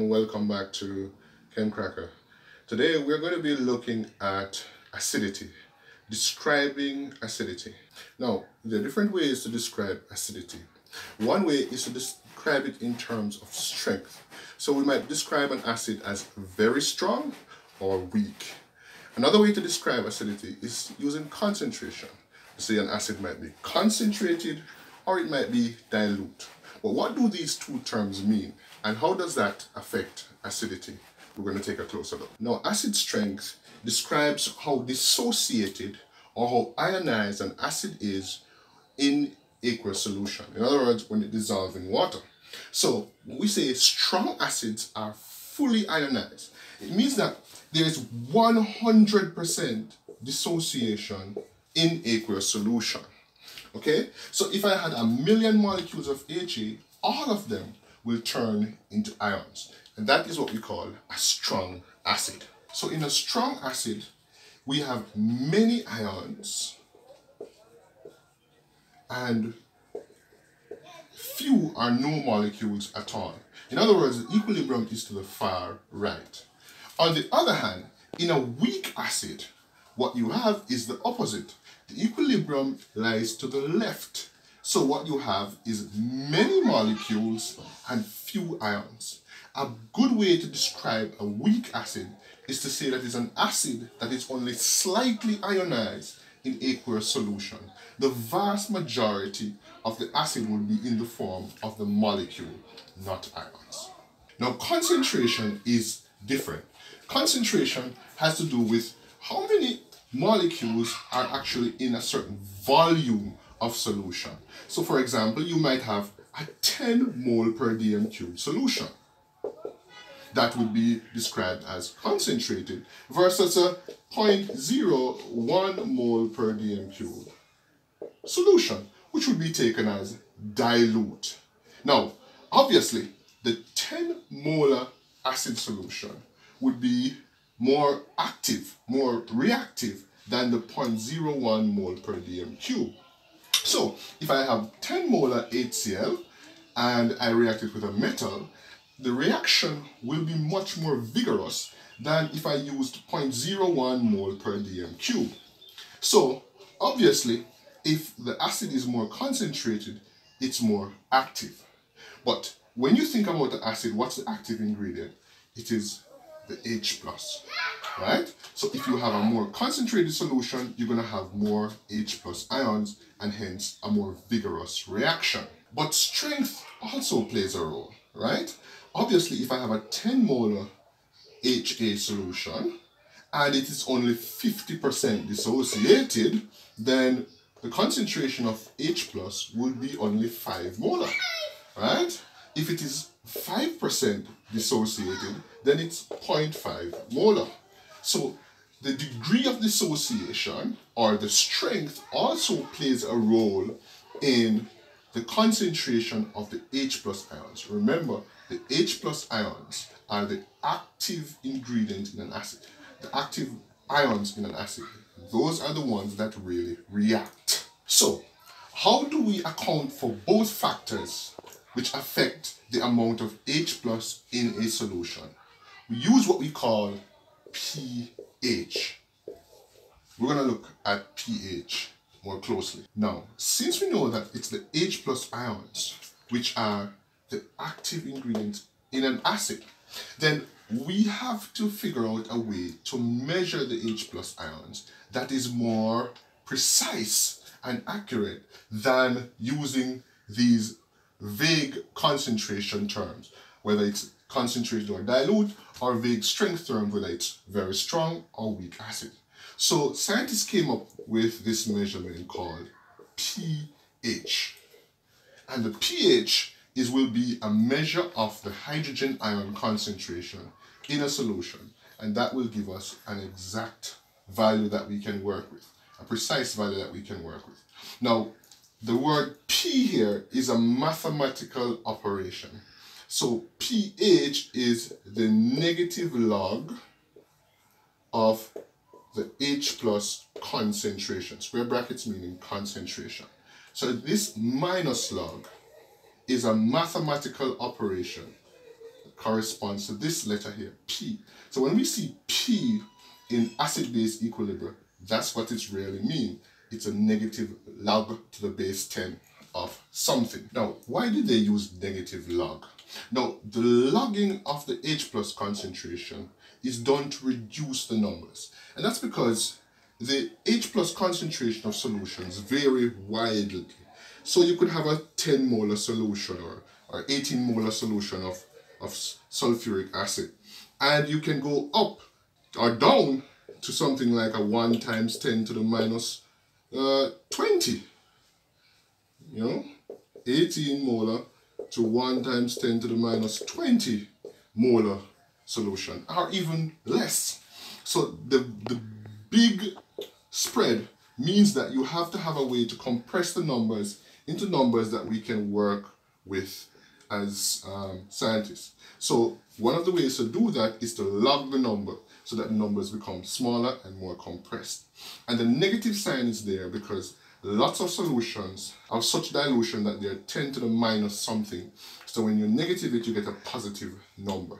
and welcome back to Chemcracker. Today we're going to be looking at acidity, describing acidity. Now, there are different ways to describe acidity. One way is to describe it in terms of strength. So we might describe an acid as very strong or weak. Another way to describe acidity is using concentration. Say an acid might be concentrated or it might be dilute. But what do these two terms mean? And how does that affect acidity? We're going to take a closer look. Now, acid strength describes how dissociated or how ionized an acid is in aqueous solution. In other words, when it dissolves in water. So, we say strong acids are fully ionized, it means that there is 100% dissociation in aqueous solution. Okay, so if I had a million molecules of HA, all of them will turn into ions. And that is what we call a strong acid. So in a strong acid, we have many ions and few or no molecules at all. In other words, the equilibrium is to the far right. On the other hand, in a weak acid, what you have is the opposite. The equilibrium lies to the left. So what you have is many molecules and few ions. A good way to describe a weak acid is to say that it's an acid that is only slightly ionized in aqueous solution. The vast majority of the acid will be in the form of the molecule, not ions. Now concentration is different. Concentration has to do with how many molecules are actually in a certain volume of solution. So for example, you might have a 10 mole per dm cube solution. That would be described as concentrated versus a 0.01 mole per dm cube solution, which would be taken as dilute. Now, obviously, the 10 molar acid solution would be more active, more reactive than the 0.01 mole per dm cube. So if I have 10 molar HCl and I react it with a metal, the reaction will be much more vigorous than if I used 0.01 mole per dm cube. So obviously, if the acid is more concentrated, it's more active. But when you think about the acid, what's the active ingredient? It is the H plus, right? So if you have a more concentrated solution, you're going to have more H plus ions and hence a more vigorous reaction. But strength also plays a role, right? Obviously, if I have a 10 molar HA solution and it is only 50% dissociated, then the concentration of H plus will be only 5 molar, right? If it is 5% dissociated, then it's 0.5 molar. So the degree of dissociation or the strength also plays a role in the concentration of the H plus ions. Remember, the H plus ions are the active ingredient in an acid. The active ions in an acid. Those are the ones that really react. So, how do we account for both factors which affect the amount of H plus in a solution? We use what we call pH. We're going to look at pH more closely. Now, since we know that it's the H plus ions which are the active ingredients in an acid, then we have to figure out a way to measure the H plus ions that is more precise and accurate than using these vague concentration terms, whether it's concentrated or dilute, or vague strength term, whether it's very strong or weak acid. So scientists came up with this measurement called pH. And the pH is will be a measure of the hydrogen ion concentration in a solution. And that will give us an exact value that we can work with, a precise value that we can work with. Now, the word P here is a mathematical operation. So pH is the negative log of the H plus concentration. Square brackets meaning concentration. So this minus log is a mathematical operation. corresponds to this letter here, P. So when we see P in acid-base equilibrium, that's what it's really mean. It's a negative log to the base 10 of something. Now, why did they use negative log? Now, the logging of the H plus concentration is done to reduce the numbers. And that's because the H plus concentration of solutions vary widely. So you could have a 10 molar solution or, or 18 molar solution of, of sulfuric acid. And you can go up or down to something like a 1 times 10 to the minus, uh, 20. You know, 18 molar to 1 times 10 to the minus 20 molar solution, or even less. So the, the big spread means that you have to have a way to compress the numbers into numbers that we can work with as um, scientists. So one of the ways to do that is to log the number so that numbers become smaller and more compressed. And the negative sign is there because lots of solutions of such dilution that they're 10 to the minus something. So when you negative it, you get a positive number.